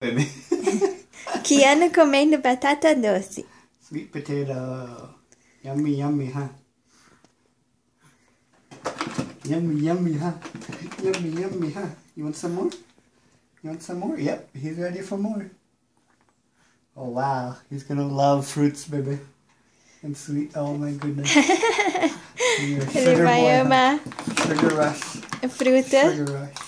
baby. Kiana comendo batata doce. Sweet potato. Yummy, yummy, huh? Yummy, yummy, huh? Yummy, yummy, huh? You want some more? You want some more? Yep, he's ready for more. Oh wow, he's gonna love fruits, baby. And sweet. Oh my goodness. Sugar boy, huh? Sugar rush. fruta. Sugar rush.